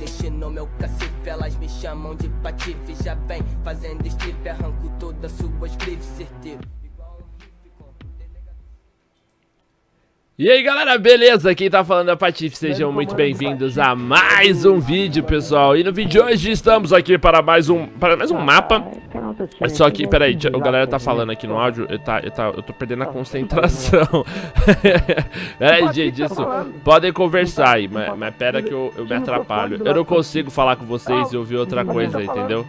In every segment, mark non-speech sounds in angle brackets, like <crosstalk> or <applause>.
destino, meu cacife. Elas me chamam de patife. Já vem fazendo strip, arranco todas suas grifes, certeiro. E aí galera, beleza? Quem tá falando é Patife, sejam muito bem-vindos a mais um vídeo, pessoal. E no vídeo de hoje estamos aqui para mais um, para mais um mapa. Só que, peraí, o galera tá falando aqui no áudio, eu, tá, eu, tá, eu tô perdendo a concentração. Peraí, <laughs> gente, isso, podem conversar aí, mas, mas pera que eu, eu me atrapalho. Eu não consigo falar com vocês e ouvir outra coisa, entendeu?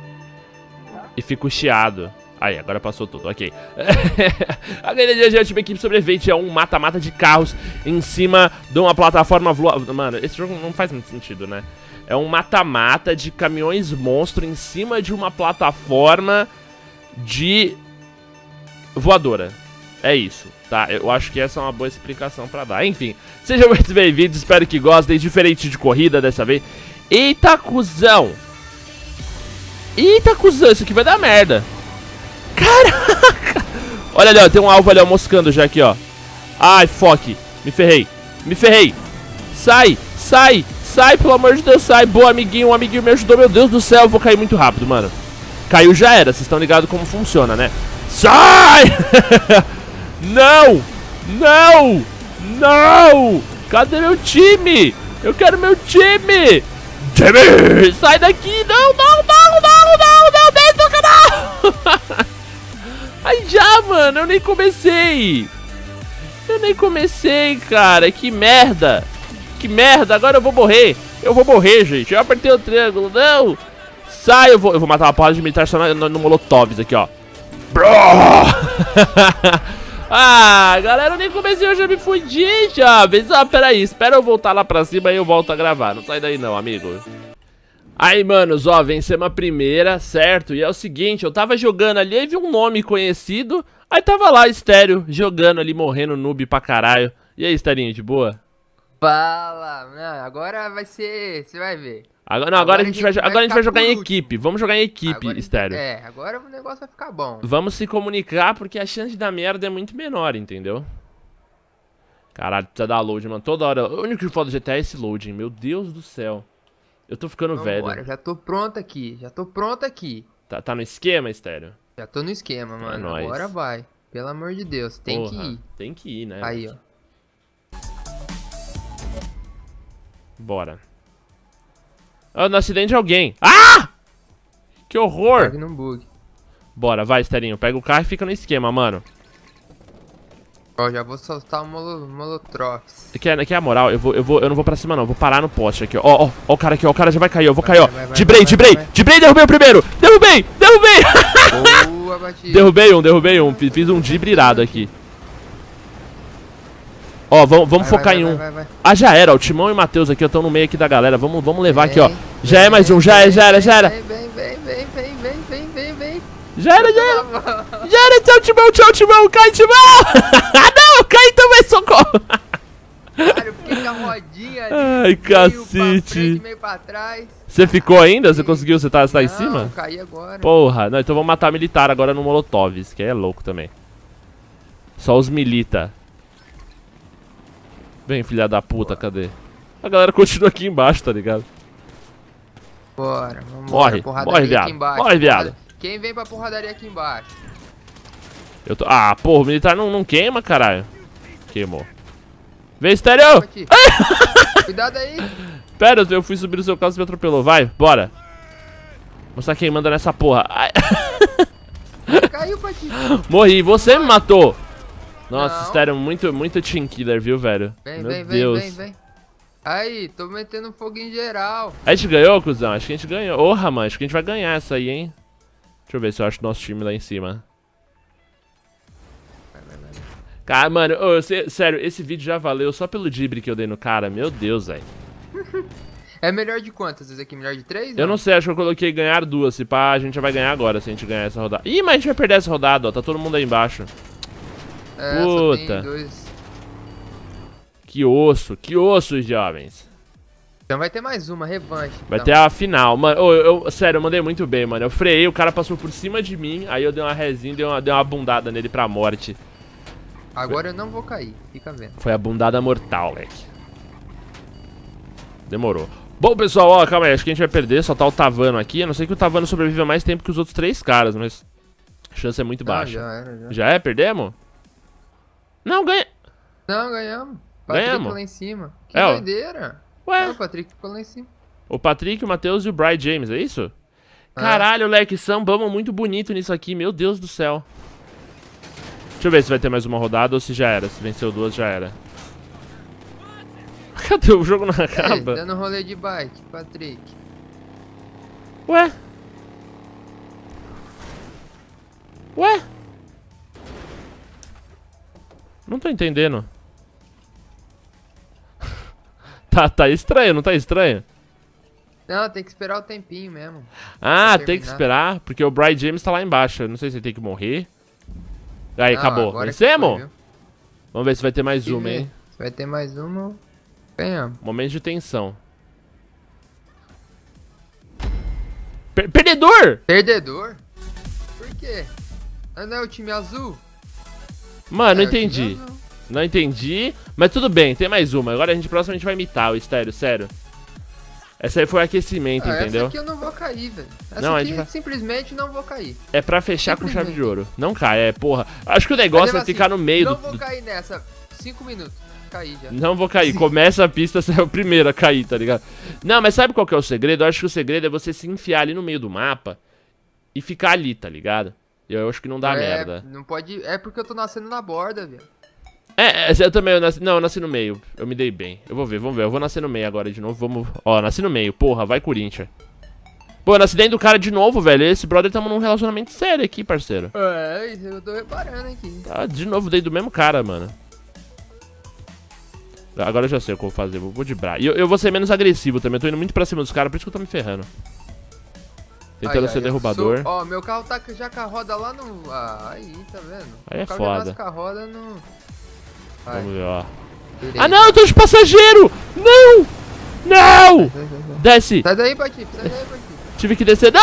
E fico chiado Aí, agora passou tudo, ok. <laughs> a grande de hoje, equipe sobrevivente é um mata-mata de carros em cima de uma plataforma voadora. Mano, esse jogo não faz muito sentido, né? É um mata-mata de caminhões monstro em cima de uma plataforma de voadora. É isso, tá? Eu acho que essa é uma boa explicação pra dar. Enfim, sejam muito bem-vindos, espero que gostem. Diferente de corrida dessa vez. Eita, cuzão! Eita, cuzão, isso aqui vai dar merda. Caraca! Olha ali, ó, tem um alvo ali, ó, moscando já aqui, ó. Ai, foque. Me ferrei. Me ferrei. Sai, sai, sai, pelo amor de Deus, sai. Boa, amiguinho, um amiguinho me ajudou. Meu Deus do céu, eu vou cair muito rápido, mano. Caiu já era, vocês estão ligados como funciona, né? Sai! <laughs> não! Não! Não! Cadê meu time? Eu quero meu time! Time! Sai daqui! Não, não, não, Já, mano, eu nem comecei. Eu nem comecei, cara. Que merda. Que merda. Agora eu vou morrer. Eu vou morrer, gente. Eu apertei o triângulo. Não. Sai, eu vou, eu vou matar uma porra de militar só no, no, no Molotovs aqui, ó. <laughs> Ah, galera, eu nem comecei, eu já me fudi, já. Ah, peraí, espera eu voltar lá pra cima e eu volto a gravar. Não sai daí não, amigo. Aí, manos, ó, vencemos a primeira, certo? E é o seguinte, eu tava jogando ali e vi um nome conhecido, aí tava lá, Estéreo, jogando ali, morrendo noob pra caralho. E aí, Estérinho, de boa? Fala, não, agora vai ser, você vai ver. Agora, não, agora, agora a gente vai, vai agora a gente vai jogar em equipe, vamos jogar em equipe, agora, Estéreo. É, agora o negócio vai ficar bom. Vamos se comunicar porque a chance dar merda é muito menor, entendeu? Caralho, precisa dar load, mano, toda hora. O único que foda do GTA é esse loading, meu Deus do céu. Eu tô ficando Vambora, velho. já tô pronto aqui, já tô pronto aqui. Tá, tá no esquema, Estéreo? Já tô no esquema, mano. É Agora vai. Pelo amor de Deus, tem Porra, que ir. Tem que ir, né? Aí, ó. Bora. Ah, no acidente de alguém. Ah! Que horror! Pega bug. Bora, vai, Esterinho. Pega o carro e fica no esquema, mano. Ó, já vou soltar o molo, Molotrox. Aqui é, que é a moral, eu, vou, eu, vou, eu não vou pra cima não, vou parar no poste aqui, ó. Ó, ó, ó o cara aqui, ó, o cara já vai cair, eu vou vai, cair, vai, ó. Debrei, debrei, dibrei, derrubei o primeiro! Derrubei, derrubei! Boa batida. <laughs> derrubei um, derrubei um, fiz um dibrirado aqui. Ó, vamos, focar vai, em um. Vai, ah, já era. O Timão e o Matheus aqui estão no meio aqui da galera. Vamos, vamos levar vem, aqui, ó. Já vem, é mais um, já vem, é, já era, já era. Vem, vem, vem, vem, vem, vem, vem, vem. Já era, já era. <laughs> Já era, tchau, Timão, tchau, Timão. Cai, Timão! <laughs> Ai, cacete. Você ficou ainda? Você conseguiu? Você tá, você tá em cima? Não, caí agora. Porra, não, então vamos matar militar agora no Molotovs, que é louco também. Só os milita. Vem, filha da puta, cadê? A galera continua aqui embaixo, tá ligado? Bora, vamos Morre, morre, viado. Morre, viado. Quem vem pra porradaria aqui embaixo? Eu tô... Ah, porra, o militar não, não queima, caralho. Queimou. Vem, estéreo! <laughs> Cuidado aí! <laughs> Pera, eu fui subir no seu carro e me atropelou. Vai, bora. Mostrar quem manda nessa porra. Ai. Caiu. <laughs> Morri, você me matou. Nossa, estéreo, muito, muito team killer, viu, velho? Vem, Meu vem, Deus. vem, vem, vem. Aí, tô metendo fogo em geral. A gente ganhou, cuzão? Acho que a gente ganhou. Porra, mano, acho que a gente vai ganhar essa aí, hein? Deixa eu ver se eu acho nosso time lá em cima. Cara, mano, oh, sério, esse vídeo já valeu só pelo dibre que eu dei no cara. Meu Deus, velho. <laughs> É melhor de quantas esse aqui? Melhor de três? Eu não sei, acho que eu coloquei ganhar duas. Se pá, a gente já vai ganhar agora se a gente ganhar essa rodada. Ih, mas a gente vai perder essa rodada, ó. Tá todo mundo aí embaixo. É, Puta. Que osso, que osso, jovens. Então vai ter mais uma, revanche. Vai então. ter a final. Mano, eu, eu, sério, eu mandei muito bem, mano. Eu freiei, o cara passou por cima de mim, aí eu dei uma resinha, dei uma, dei uma bundada nele pra morte. Agora eu não vou cair, fica vendo. Foi a bundada mortal, leque. Demorou. Bom, pessoal, ó, calma aí, acho que a gente vai perder, só tá o Tavano aqui. A não ser que o Tavano sobreviva mais tempo que os outros três caras, mas a chance é muito Ah, baixa. já era, já. Já é? Perdemos? Não, ganha. Não, ganhamos. Patrick Ganhamos? lá em cima. Que É, doideira. Ué, Ah, o Patrick ficou lá em cima. o Patrick, o Matheus e o Brian James, é isso? Ah. Caralho, leque, sambamos muito bonito nisso aqui, meu Deus do céu. Deixa eu ver se vai ter mais uma rodada ou se já era. Se venceu duas, já era. <laughs> Cadê? O jogo não acaba? dando rolê de bike, Patrick. Ué? Ué? Não tô entendendo. <laughs> tá, tá estranho, não tá estranho? Não, tem que esperar o tempinho mesmo. Ah, tem que esperar, porque o Brian James tá lá embaixo. Eu não sei se ele tem que morrer. Aí, Não, acabou. Vencemos? foi? Vamos ver se vai ter mais Que uma, ver. hein? Se vai ter mais uma, ganhamos. Momento de tensão. Per- perdedor! Perdedor? Por quê? Ah, não é o time azul? Mano, não É entendi. Não entendi. Mas tudo bem, tem mais uma. Agora a gente provavelmente vai imitar o estéreo, sério. Essa aí foi aquecimento, Ah, entendeu? Essa aqui eu não vou cair, velho. Essa Não, a aqui gente vai- simplesmente não vou cair. É pra fechar com chave de ouro. Não cai, é, porra. Acho que o negócio é mesmo ficar assim, no meio Não do, vou do- cair nessa. Cinco minutos. Caí já. Não vou cair. Começa a pista, você é o primeiro a cair, tá ligado? Não, mas sabe qual que é o segredo? Eu acho que o segredo é você se enfiar ali no meio do mapa e ficar ali, tá ligado? Eu acho que não dá é, merda. Não pode. É porque eu tô nascendo na borda, velho. É, é, eu também, eu nasci, não, eu nasci no meio. Eu me dei bem. Eu vou ver, vamos ver. Eu vou nascer no meio agora de novo. Vamos. Ó, nasci no meio. Porra, vai Corinthians. Pô, eu nasci dentro do cara de novo, velho. Esse brother tamo num relacionamento sério aqui, parceiro. É, isso eu tô reparando aqui. Tá de novo dentro do mesmo cara, mano. Agora eu já sei o que eu vou fazer. Vou, vou de bra. E eu, eu vou ser menos agressivo também. Eu tô indo muito pra cima dos caras, por isso que eu tô me ferrando. Tentando Ai, ser ai, derrubador. sou- Ó, meu carro tá já com a roda lá no. Ah, aí, tá vendo? Aí é foda. com a roda no. Vai, Vamos ver, ó. Ah, não, eu tô de passageiro! Não! Não! Desce! Sai daí, Patife, sai daí, Patife. Tive que descer. Não!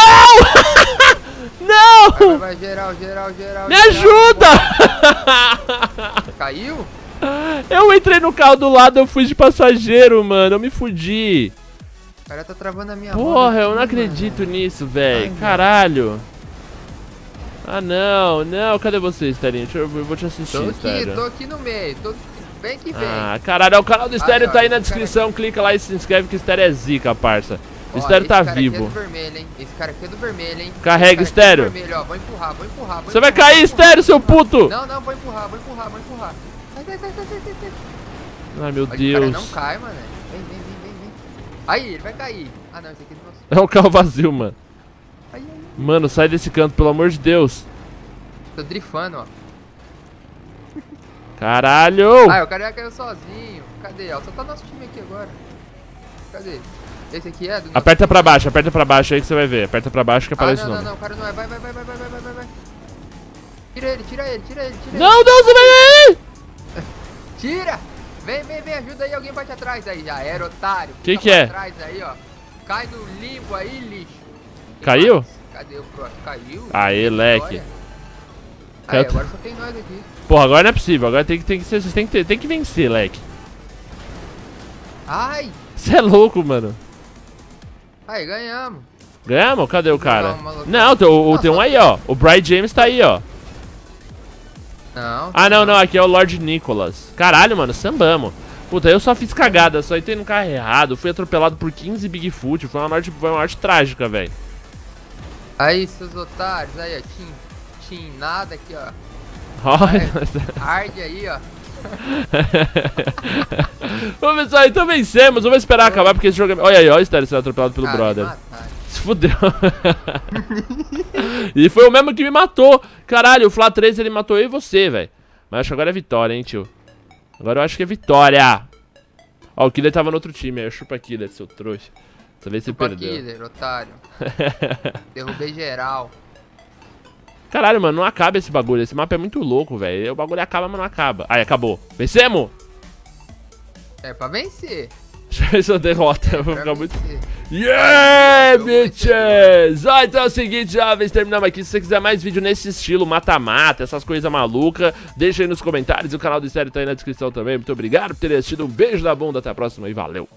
<laughs> Não! vai, geral, geral, geral. Me geral. ajuda! <laughs> Caiu? Eu entrei no carro do lado, eu fui de passageiro, mano. Eu me fudi. O cara tá travando a minha Porra, roda eu não mano. acredito nisso, velho. Caralho. Ah, não, não. Cadê você, Sterinho? Deixa eu, eu vou te assistir, Tô aqui, Estéreo. tô aqui no meio. Tô... Vem que vem. Ah, caralho, é o canal do Estéreo ó, tá aí na descrição. Clica lá e se inscreve que o Estéreo é zica, parça. O Estéreo tá cara aqui vivo. É vermelho? Esse cara aqui é do vermelho, hein? Carrega, é Estéreo. do vermelho, ó. Vou empurrar, vou empurrar, vou Você vai empurrar, cair, vou empurrar. Estéreo, seu puto! Não, não, vou empurrar, vou empurrar, vou empurrar. Sai, sai, sai, sai, sai, sai. Ai, meu Olha, o cara Deus. não cai, mano. Vem, vem, vem, vem, vem. Aí, ele vai cair. Ah, não, esse aqui é do nosso. É um carro vazio, mano. Mano, sai desse canto, pelo amor de Deus. Tô drifando, ó. Caralho! Ah, o cara já caiu sozinho. Cadê? Ó, só tá nosso time aqui agora. Cadê? Esse aqui é do Aperta time. pra baixo, aperta pra baixo é aí que você vai ver. Aperta pra baixo que ah, aparece ah, não, o nome. Não, não, o cara não é. Vai, vai, vai, vai, vai, vai, vai, vai. Tira ele, tira ele, tira ele, tira não, ele. Não, Deus você vai aí! <laughs> tira! Vem, vem, vem, ajuda aí, alguém bate atrás aí. Já era, otário. Fica que que é? Atrás aí, ó. Cai no limbo aí, lixo. Caiu? Cadê o próximo? Caiu? Aê, leque. Aí, agora só tem nós aqui. Porra, agora não é possível. Agora tem que, tem que, ser- vocês tem que, ter- tem que vencer, leque. Ai! Você é louco, mano. Aí, ganhamos. Ganhamos? Cadê o cara? Não, tem, o, o- tem um aí, ó. O Brian James tá aí, ó. Não. Ah, não, não. Aqui é o Lord Nicholas. Caralho, mano, sambamos. Puta, eu só fiz cagada. Só entrei no carro errado. Fui atropelado por 15 Bigfoot. Foi uma morte, foi uma morte trágica, velho. Aí, seus otários, aí, ó. Tim, tim, nada aqui, ó. Olha. Arde aí, ó. <laughs> Bom, pessoal, então vencemos. Vamos esperar acabar porque esse jogo é... Olha aí, olha o Stereo sendo atropelado pelo Ah, brother. <laughs> Se fudeu. <laughs> e foi o mesmo que me matou. Caralho, o Fla 3 ele matou eu e você, velho. Mas acho que agora é vitória, hein, tio. Agora eu acho que é vitória. Ó, o Killer tava no outro time, aí eu chupa Killer, seu trouxa. Dessa vez você perdeu. Killer, otário. <laughs> Derrubei geral. Caralho, mano, não acaba esse bagulho. Esse mapa é muito louco, velho. O bagulho acaba, mas não acaba. Aí, acabou. Vencemos! É pra vencer. Deixa eu ver se eu derrota. Eu vou ficar muito. Yeah, bitches! Ó, então é o seguinte, jovens, terminamos aqui. Se você quiser mais vídeo nesse estilo, mata-mata, essas coisas malucas, deixa aí nos comentários. O canal do Estéreo tá aí na descrição também. Muito obrigado por terem assistido. Um beijo na bunda, até a próxima e valeu!